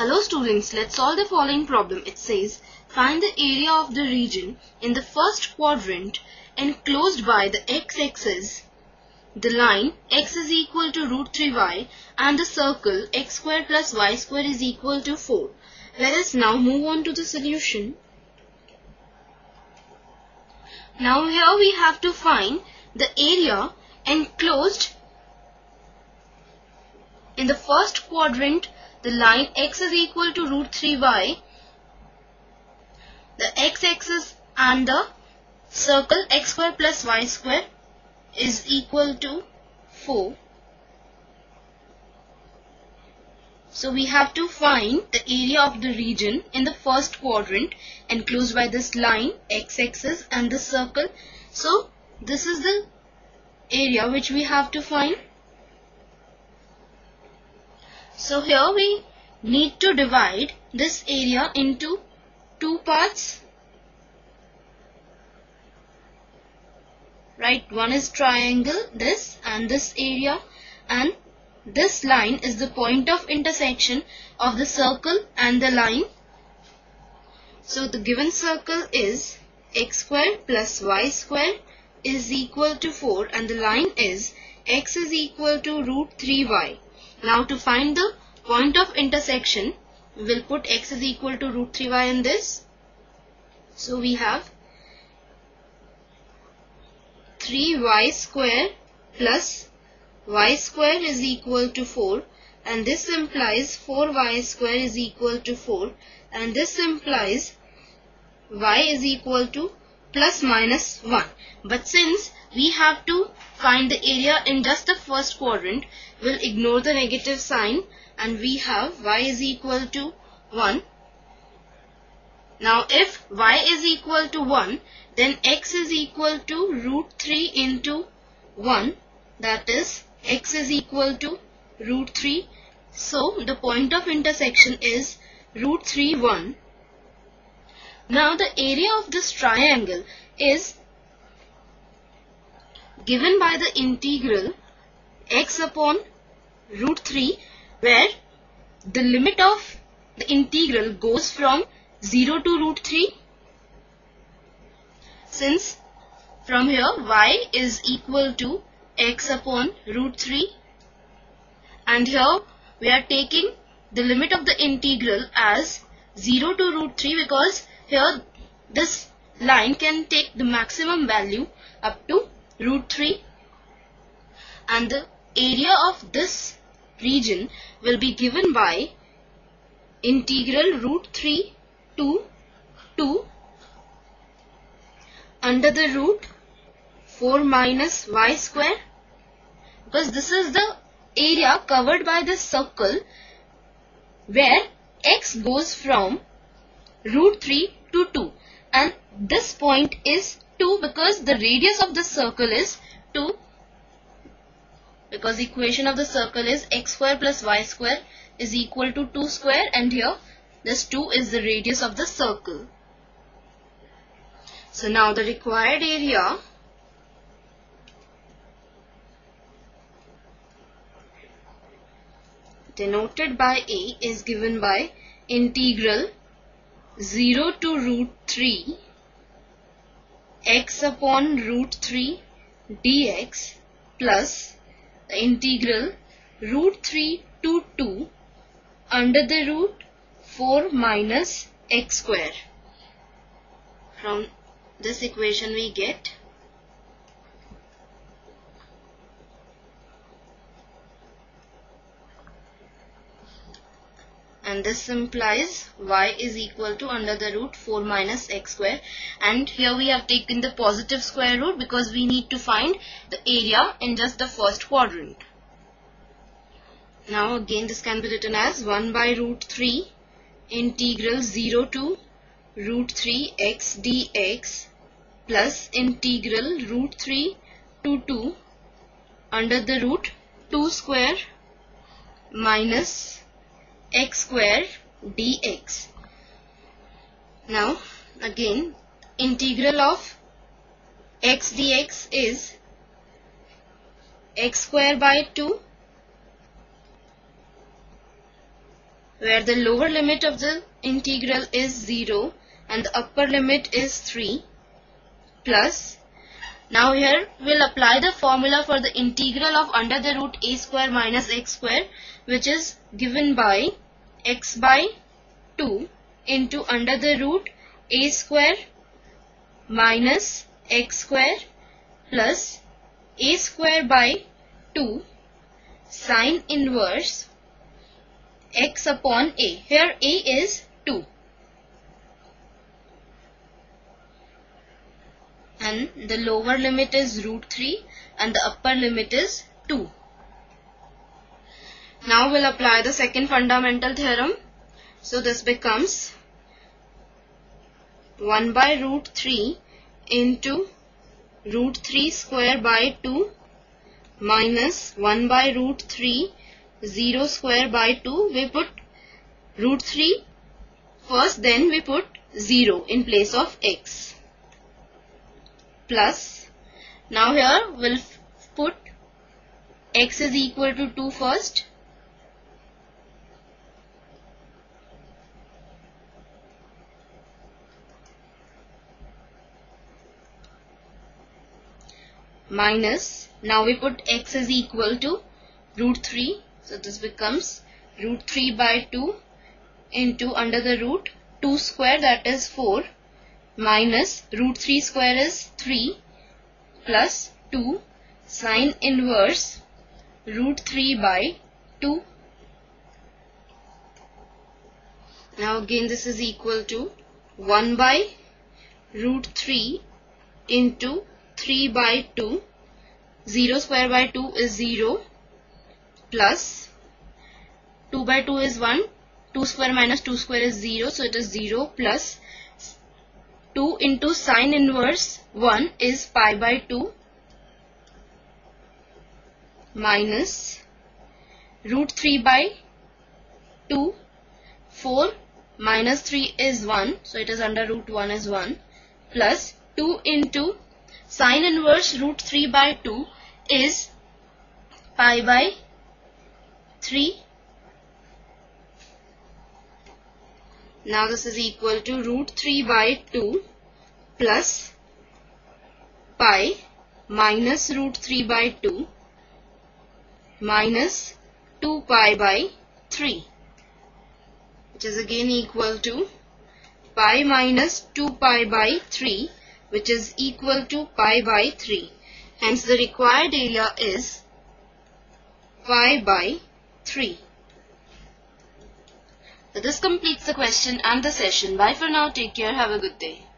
Hello students, let's solve the following problem. It says, find the area of the region in the first quadrant enclosed by the x-axis, the line x is equal to root 3y and the circle x square plus y square is equal to 4. Let us now move on to the solution. Now here we have to find the area enclosed in the first quadrant the line x is equal to root 3y the x-axis and the circle x square plus y square is equal to 4 so we have to find the area of the region in the first quadrant enclosed by this line x-axis and the circle. So this is the area which we have to find so here we need to divide this area into two parts. Right, one is triangle, this and this area and this line is the point of intersection of the circle and the line. So the given circle is x square plus y square is equal to 4 and the line is x is equal to root 3y. Now to find the point of intersection, we'll put x is equal to root 3y in this. So we have 3y square plus y square is equal to 4 and this implies 4y square is equal to 4 and this implies y is equal to plus minus 1. But since we have to find the area in just the first quadrant, we'll ignore the negative sign and we have y is equal to 1. Now if y is equal to 1, then x is equal to root 3 into 1. That is x is equal to root 3. So the point of intersection is root 3 1. Now the area of this triangle is given by the integral x upon root 3 where the limit of the integral goes from 0 to root 3 since from here y is equal to x upon root 3 and here we are taking the limit of the integral as 0 to root 3 because here this line can take the maximum value up to root 3 and the area of this region will be given by integral root 3 to 2 under the root 4 minus y square. Because this is the area covered by the circle where x goes from root 3 to 2 and this point is 2 because the radius of the circle is 2 because the equation of the circle is x square plus y square is equal to 2 square. And here this 2 is the radius of the circle. So now the required area denoted by A is given by integral 0 to root 3 x upon root 3 dx plus the integral root 3 to 2 under the root 4 minus x square. From this equation we get and this implies y is equal to under the root 4 minus x square and here we have taken the positive square root because we need to find the area in just the first quadrant. Now again this can be written as 1 by root 3 integral 0 to root 3 x dx plus integral root 3 to 2 under the root 2 square minus x square dx. Now again integral of x dx is x square by 2 where the lower limit of the integral is 0 and the upper limit is 3 plus now here we'll apply the formula for the integral of under the root a square minus x square which is given by x by 2 into under the root a square minus x square plus a square by 2 sine inverse x upon a. Here a is 2. And the lower limit is root 3 and the upper limit is 2. Now we'll apply the second fundamental theorem. So this becomes 1 by root 3 into root 3 square by 2 minus 1 by root 3 0 square by 2 we put root 3 first then we put 0 in place of x plus. Now here we'll put x is equal to 2 first. Minus. Now we put x is equal to root 3 so this becomes root 3 by 2 into under the root 2 square that is 4 minus root 3 square is 3 plus 2 sine inverse root 3 by 2. Now again this is equal to 1 by root 3 into 3 by 2. 0 square by 2 is 0 plus 2 by 2 is 1 2 square minus 2 square is 0 so it is 0 plus 2 into sine inverse 1 is pi by 2 minus root 3 by 2 4 minus 3 is 1 so it is under root 1 is 1 plus 2 into sine inverse root 3 by 2 is pi by 3. Now this is equal to root 3 by 2 plus pi minus root 3 by 2 minus 2 pi by 3 which is again equal to pi minus 2 pi by 3 which is equal to pi by 3. Hence the required area is pi by 3. So this completes the question and the session. Bye for now. Take care. Have a good day.